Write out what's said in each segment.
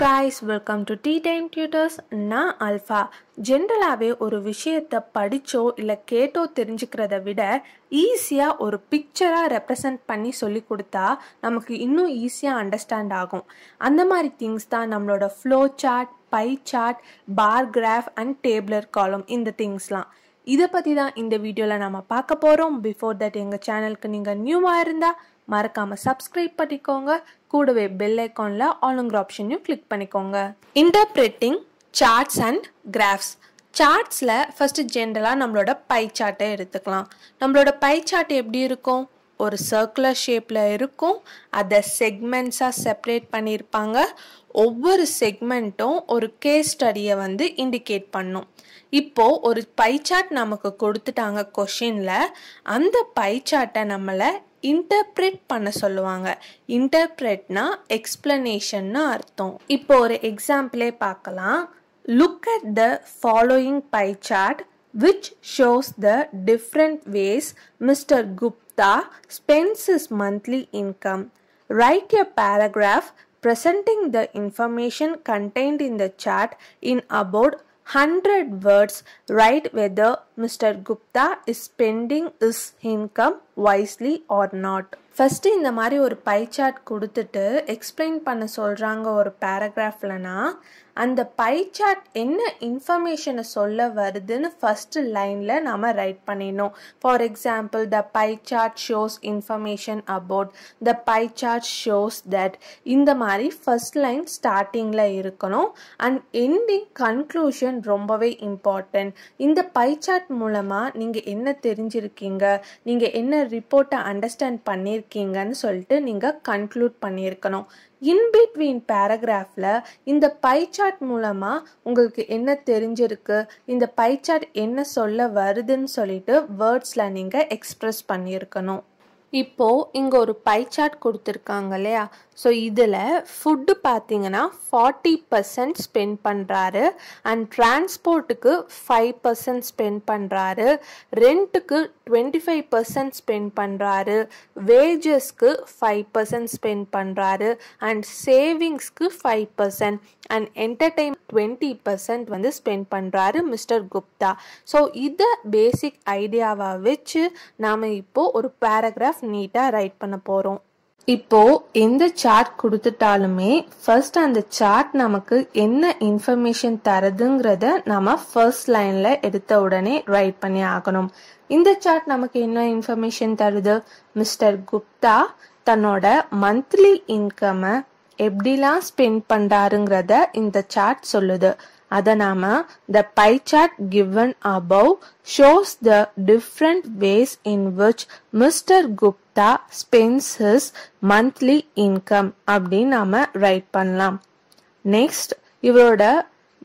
Guys welcome to T time tutors நான் alpha ஜென்ரலாகவே ஒரு விஷயத்தை படிச்சோ இல்லை கேட்டோ தெரிஞ்சுக்கிறத விட ஈஸியாக ஒரு பிக்சராக ரெப்ரசன்ட் பண்ணி சொல்லி கொடுத்தா நமக்கு இன்னும் ஈஸியாக அண்டர்ஸ்டாண்ட் ஆகும். அந்த மாதிரி திங்ஸ் தான் நம்மளோட flow chart pie chart bar graph and tabular column இந்த திங்ஸ்லாம் இதை பற்றி தான் இந்த வீடியோவில் நம்ம பார்க்க போகிறோம் பிஃபோர் தட் எங்கள் சேனலுக்கு நீங்கள் நியூவாக இருந்தால் மறக்காமல் சப்ஸ்கிரைப் பண்ணிக்கோங்க. கூடவே பெல் ஐக்கானில் ஆளுங்கிற ஆப்ஷனையும் கிளிக் பண்ணிக்கோங்க. இன்டர்பிரேட்டிங் சார்ட்ஸ் அண்ட் கிராஃப்ஸ் சார்ட்ஸில் ஃபஸ்ட்டு ஜென்ரலாக நம்மளோட பை சார்ட்டை எடுத்துக்கலாம். நம்மளோட பை சார்ட் எப்படி இருக்கும்? ஒரு சர்க்குலர் ஷேப்பில் இருக்கும். அதை செக்மெண்ட்ஸாக செப்பரேட் பண்ணியிருப்பாங்க. ஒவ்வொரு செக்மெண்ட்டும் ஒரு கேஸ் ஸ்டடியை வந்து இண்டிகேட் பண்ணும். இப்போது ஒரு பை சார்ட் நமக்கு கொடுத்துட்டாங்க கொஷினில் அந்த பை சார்ட்டை நம்மளை இன்டர்பிரேட் பண்ண சொல்லுவாங்க இன்டர்பிரேட்னா எக்ஸ்பிளனேஷன்னு அர்த்தம் இப்போ ஒரு எக்ஸாம்பிளே பார்க்கலாம் look at the following pie chart which shows the different ways Mr. Gupta spends his monthly income. Write a paragraph presenting the information contained in the chart in about 100 words. Write whether Mr. Gupta is spending his income wisely or not. First இந்த மாதிரி ஒரு pie chart கொடுத்துட்டு explain பண்ண சொல்கிறாங்க ஒரு பேராகிராஃப்லனா அந்த pie chart என்ன இன்ஃபர்மேஷனை சொல்ல வருதுன்னு ஃபஸ்ட்டு லைனில் நாம் ரைட் பண்ணிடணும் for example the pie chart shows information about the pie chart shows that இந்த மாதிரி ஃபஸ்ட் லைன் ஸ்டார்டிங்கில் இருக்கணும் அண்ட் எண்டிங் கன்க்ளூஷன் ரொம்பவே இம்பார்ட்டன்ட் இந்த பை சார்ட் மூலமாக நீங்கள் என்ன தெரிஞ்சிருக்கீங்க? நீங்கள் என்ன ரிப்போர்ட்டை அண்டர்ஸ்டாண்ட் பண்ணியிருக்கீங்கன்னு சொல்லிட்டு நீங்கள் கன்க்ளூட் பண்ணியிருக்கணும். இன்பிட்வீன் பேராகிராஃபில் இந்த பை மூலமாக உங்களுக்கு என்ன தெரிஞ்சிருக்கு? இந்த பை சார்ட் என்ன சொல்ல வருதுன்னு சொல்லிட்டு வேர்ட்ஸில் நீங்கள் எக்ஸ்ப்ரெஸ் பண்ணியிருக்கணும். இப்போது இங்கே ஒரு பை சார்ட் கொடுத்துருக்காங்க இல்லையா? ஸோ இதில் ஃபுட்டு பார்த்தீங்கன்னா ஃபார்ட்டி பர்சன்ட் ஸ்பெண்ட் பண்ணுறாரு அண்ட் டிரான்ஸ்போர்ட்டுக்கு ஃபைவ் பர்சன்ட் ஸ்பெண்ட் பண்ணுறாரு ரெண்ட்டுக்கு டுவெண்ட்டி ஃபைவ் பர்சன்ட் ஸ்பெண்ட் பண்ணுறாரு வேஜஸ்க்கு ஃபைவ் பர்சன்ட் ஸ்பெண்ட் பண்ணுறாரு and சேவிங்ஸ்க்கு five percent and entertain twenty percent வந்து ஸ்பெண்ட் பண்ணுறாரு மிஸ்டர் குப்தா ஸோ இதை பேசிக் ஐடியாவாக வச்சு நாம் இப்போது ஒரு பேராகிராஃப் நீட்டாக ரைட் பண்ண போகிறோம் இப்போ எந்த சார்ட் கொடுத்துட்டாலுமே ஃபர்ஸ்ட் அந்த சார்ட் நமக்கு என்ன இன்ஃபர்மேஷன் தருதுங்கிறத நம்ம ஃபர்ஸ்ட் லைன்ல எடுத்த உடனே ரைட் பண்ணி ஆகணும். இந்த சார்ட் நமக்கு என்ன இன்ஃபர்மேஷன் தருது? மிஸ்டர் குப்தா தன்னோட மந்த்லி இன்கம்மை எப்படிலாம் ஸ்பெண்ட் பண்றாருங்கிறத இந்த சார்ட் சொல்லுது. அதை நாம the pie chart given above shows the different ways in which mister Gupta spends his monthly income அப்படின்னு நாம ரைட் பண்ணலாம். நெக்ஸ்ட் இவரோட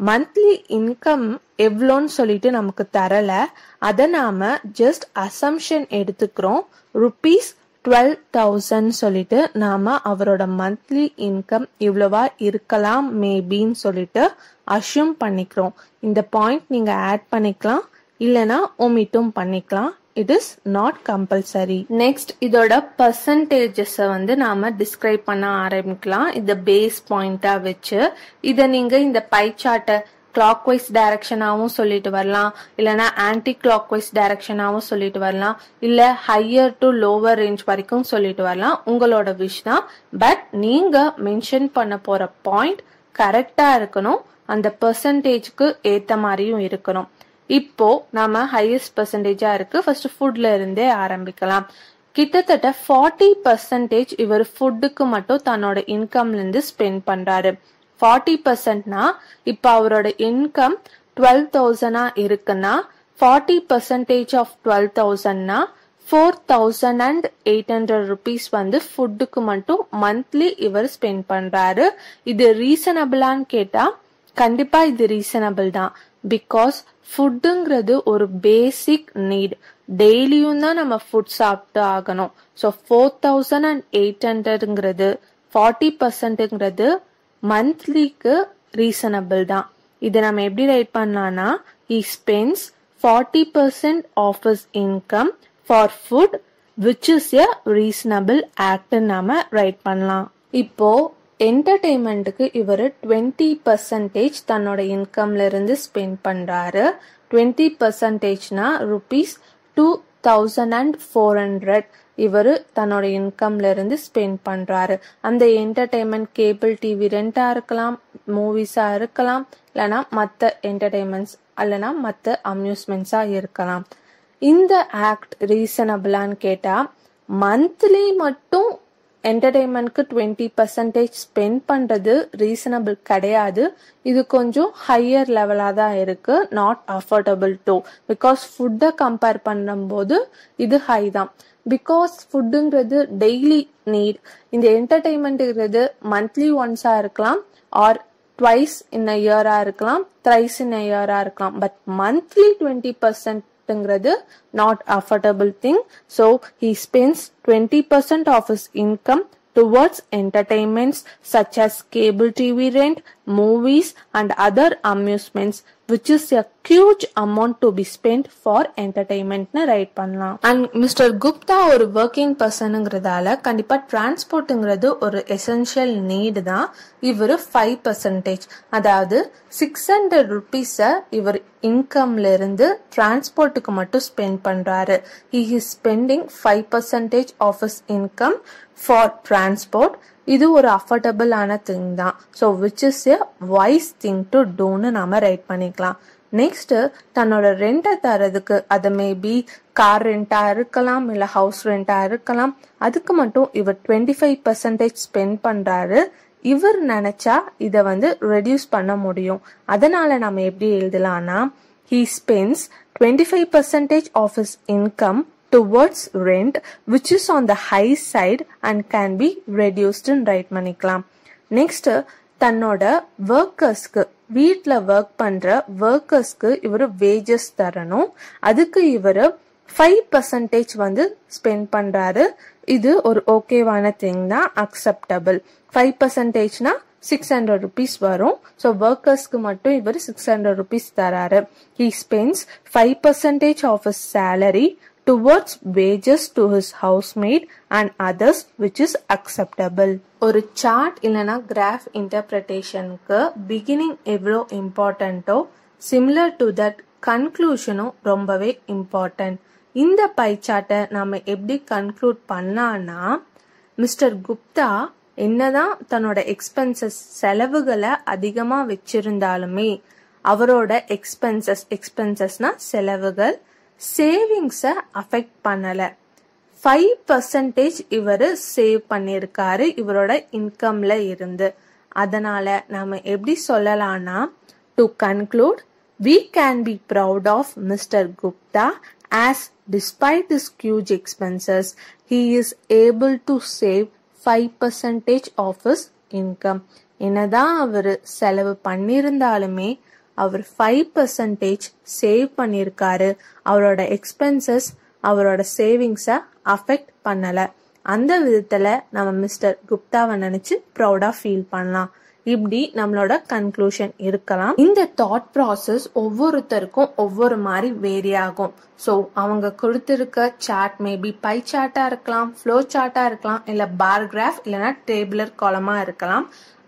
மந்த்லி இன்கம் எவ்வளோன்னு சொல்லிட்டு நமக்கு தரல. அதை நாம ஜஸ்ட் அசம்ஷன் எடுத்துக்கிறோம். ருபீஸ் டுவெல் தௌசண்ட் சொல்லிட்டு நாம அவரோட மந்த்லி இன்கம் இவ்வளவா இருக்கலாம் மேபின்னு சொல்லிட்டு அஷ்யூம் பண்ணிக்கிறோம். இந்த பாயிண்ட் நீங்க ஆட் பண்ணிக்கலாம் இல்லனா ஒமிட்டும் பண்ணிக்கலாம். It is not compulsory next இதோட பர்சன்டேஜஸை வந்து நாம டிஸ்கிரைப் பண்ண ஆரம்பிக்கலாம். இந்த பேஸ் பாயிண்டா வச்சு இதை நீங்க இந்த பை சார்ட்டை கிளாக் வைஸ் டைரக்ஷனாகவும் சொல்லிட்டு வரலாம். இல்லைனா ஆன்டி கிளாக் வைஸ் டைரக்ஷனாகவும் சொல்லிட்டு வரலாம். இல்லை ஹையர் டு லோவர் ரேஞ்ச் வரைக்கும் சொல்லிட்டு வரலாம். உங்களோட விஷ் தான். பட் நீங்கள் மென்ஷன் பண்ண போகிற பாயிண்ட் கரெக்டாக இருக்கணும். அந்த பெர்சன்டேஜ்க்கு ஏற்ற மாதிரியும் இருக்கணும். இப்போ நாம ஹையஸ்ட் பெர்சன்டேஜா இருக்கு. ஃபர்ஸ்ட் ஃபுட்ல இருந்தே ஆரம்பிக்கலாம். கிட்டத்தட்ட ஃபார்ட்டி பர்சன்டேஜ் இவர் ஃபுட்டுக்கு மட்டும் தன்னோட இன்கம்ல இருந்து ஸ்பெண்ட் பண்றாரு. ஃபார்ட்டி பர்சன்ட்னா இப்போ அவரோட இன்கம் டுவெல் தௌசண்டா இருக்குன்னா forty percentage of twelve தௌசண்ட்னா four thousand and eight hundred rupees வந்து ஃபுட்டுக்கு மட்டும் மந்த்லி இவர் ஸ்பெண்ட் பண்றாரு. இது ரீசனபிளான்னு கேட்டா கண்டிப்பா இது ரீசனபிள் தான். பிகாஸ் ஃபுட்டுங்கிறது ஒரு பேசிக் நீட் டெய்லியும் தான் நம்ம ஃபுட் சாப்பிட்டு ஆகணும். So four thousand and eight ஹண்ட்ரட்ங்கிறது forty பர்சன்ட்டுங்கிறது மந்த்லிக்கு ரீசனபிள் தான். இதை நம்ம எப்படி ரைட் பண்ணலாம்னா he spends forty percent of his income for food which is a reasonable ஆக்ட்னு நாம ரைட் பண்ணலாம். இப்போ என்டர்டெயின்மெண்ட்டுக்கு இவர் டுவெண்ட்டி பர்சன்டேஜ் தன்னோட இன்கம்ல இருந்து ஸ்பெண்ட் பண்றாரு. Twenty பர்சன்டேஜ்னா rupees two thousand and four hundred இவர் தன்னோட இன்கம்ல இருந்து ஸ்பெண்ட் பண்றாரு. அந்த என்டர்டெயின்மெண்ட் கேபிள் டிவி ரெண்டா இருக்கலாம் மூவிஸா இருக்கலாம் இல்லைனா மற்ற என்டர்டெயின்மெண்ட்ஸ் இல்லைனா மற்ற அம்யூஸ்மெண்ட்ஸா இருக்கலாம். இந்த ஆக்ட் ரீசனபிளான்னு கேட்டா மந்த்லி மட்டும் என்டர்டெயின்மெண்ட்க்கு டுவெண்ட்டி பர்சன்டேஜ் ஸ்பெண்ட் பண்ணுறது ரீசனபிள் கிடையாது. இது கொஞ்சம் ஹையர் லெவலாக தான் இருக்கு. நாட் அஃபோர்டபுள் டூ பிகாஸ் ஃபுட்டை கம்பேர் பண்ணும்போது இது ஹை தான். பிகாஸ் ஃபுட்டுங்கிறது டெய்லி நீட் இந்த என்டர்டெயின்மெண்ட்டுங்கிறது மந்த்லி ஒன்ஸாக இருக்கலாம் ஆர் ட்வைஸ் இன் அ இயராக இருக்கலாம் த்ரைஸ் இன் அ இயராக இருக்கலாம். But monthly twenty பர்சன்ட்ங்கிறது not affordable thing so he spends twenty percent of his income towards entertainments such as cable TV rent, movies, and other amusements, which is a huge amount to be spend for என்டர்டைன்மெண்ட்னு write பண்ணலாம். And mister Gupta ஒரு working பர்சனுங்கிறதால கண்டிப்பா டிரான்ஸ்போர்ட்டுங்கிறது ஒரு essential need தான். இவர் five percentage அதாவது six hundred ருபீஸை இவர் இன்கம்ல இருந்து டிரான்ஸ்போர்ட்டுக்கு மட்டும் ஸ்பெண்ட் பண்றாரு. He is spending five percentage of his income for transport இது ஒரு அஃபோர்டபுளான திங் தான். So which is a wise thing to டூன்னு நாம ரைட் பண்ணிக்கலாம். நெக்ஸ்ட்டு தன்னோட ரெண்டை தரதுக்கு அது மேபி கார் ரெண்டாக இருக்கலாம் இல்லை ஹவுஸ் ரெண்டாக இருக்கலாம் அதுக்கு மட்டும் இவர் டுவெண்ட்டி ஃபைவ் பர்சன்டேஜ் ஸ்பெண்ட் பண்ணுறாரு இவர் நினச்சா இதை வந்து ரெடியூஸ் பண்ண முடியும். அதனால் நம்ம எப்படி எழுதலாம்னா he spends twenty five percentage of his income towards rent which is on the high side and can be ரெடியூஸ்டுன்னு write பண்ணிக்கலாம். நெக்ஸ்ட் தன்னோட ஒர்க்கர்ஸ்க்கு வீட்டில் ஒர்க் பண்ணுற ஒர்க்கர்ஸ்க்கு இவர் வேஜஸ் தரணும். அதுக்கு இவர் ஃபைவ் பர்சன்டேஜ் வந்து ஸ்பெண்ட் பண்றாரு. இது ஒரு ஓகேவான திங் தான் அக்செப்டபிள் ஃபைவ் பர்சன்டேஜ்னா சிக்ஸ் ஹண்ட்ரட் ருபீஸ் வரும். ஸோ ஒர்க்கர்ஸ்க்கு மட்டும் இவர் சிக்ஸ் ஹண்ட்ரட் ருபீஸ் தராரு. He spends five percentage of his salary towards wages to his housemate and others which is acceptable ஒரு சார்ட் இல்லைனா கிராஃப் இன்டர்பிரிட்டேஷனுக்கு பிகினிங் எவ்வளோ இம்பார்ட்டண்ட்டோ சிமிலர் டு தட் கன்க்ளூஷனும் ரொம்பவே இம்பார்ட்டன்ட் இந்த பை சார்ட்டை நாம எப்படி கன்க்ளூட் பண்ணான்னா மிஸ்டர் குப்தா என்னதான் தன்னோட எக்ஸ்பென்சஸ் செலவுகளை அதிகமாக வச்சிருந்தாலுமே அவரோட எக்ஸ்பென்சஸ் எக்ஸ்பென்சஸ்னா செலவுகள் சேவிங்ஸை அஃபெக்ட் பண்ணலை. ஃபைவ் பர்சன்டேஜ் இவர் சேவ் பண்ணியிருக்காரு இவரோட இன்கம்ல இருந்து. அதனால நாம எப்படி சொல்லலாம்னா to conclude we can be proud of mister Gupta as despite this huge expenses he is able to save five percentage of his income என்னதான் அவர் செலவு பண்ணியிருந்தாலுமே அவர் ஃபைவ் பர்சன்டேஜ் சேவ் பண்ணியிருக்காரு அவரோட எக்ஸ்பென்சஸ் அவரோட சேவிங்ஸை அஃபெக்ட் பண்ணலை. அந்த விதத்தில் நம்ம மிஸ்டர் குப்தாவை நினச்சி ப்ரௌடாக ஃபீல் பண்ணலாம். இப்படி நம்மளோட கன்க்ளூஷன் இருக்கலாம். இந்த தாட் ப்ராசஸ் ஒவ்வொருத்தருக்கும் ஒவ்வொரு மாதிரி வேரி ஆகும். ஸோ அவங்க கொடுத்துருக்க சார்ட் மேபி பை சார்ட்டாக இருக்கலாம் ஃப்ளோ சார்ட்டாக இருக்கலாம் இல்லை பார் கிராஃப் இல்லைன்னா டேபிளர் காலமாக இருக்கலாம்.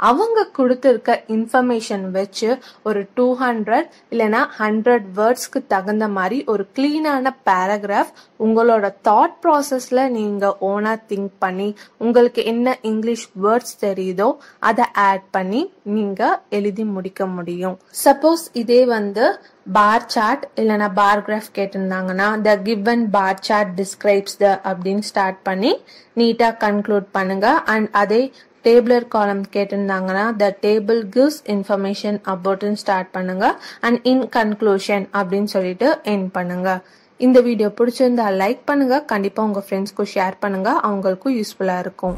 அவங்க கொடுத்துருக்க இன்ஃபர்மேஷன் வச்சு ஒரு டூ ஹண்ட்ரட் இல்லைன்னா ஹண்ட்ரட் வேர்ட்ஸ்க்கு தகுந்த மாதிரி ஒரு கிளீனான பேராகிராஃப் உங்களோட தாட் ப்ராசஸில் நீங்கள் ஓனாக திங்க் பண்ணி உங்களுக்கு என்ன இங்கிலீஷ் வேர்ட்ஸ் தெரியுதோ அதை ஆட் பண்ணி நீங்கள் எழுதி முடிக்க முடியும். சப்போஸ் இதே வந்து பார் சார்ட் இல்லைனா bar graph கேட்டிருந்தாங்கன்னா the given bar chart describes the அப்படின்னு ஸ்டார்ட் பண்ணி நீட்டாக கன்க்ளூட் பண்ணுங்க. அண்ட் அதே டேபிளர் காலம் கேட்டிருந்தாங்கன்னா த டேபிள் கிவ்ஸ் இன்ஃபர்மேஷன் அபவுட்னு ஸ்டார்ட் பண்ணுங்க. அண்ட் இன் கன்க்ளூஷன் அப்படின்னு சொல்லிட்டு என் பண்ணுங்க. இந்த வீடியோ பிடிச்சிருந்தா லைக் பண்ணுங்க. கண்டிப்பா உங்க ஃப்ரெண்ட்ஸ்க்கும் ஷேர் பண்ணுங்க. அவங்களுக்கும் யூஸ்ஃபுல்லா இருக்கும்.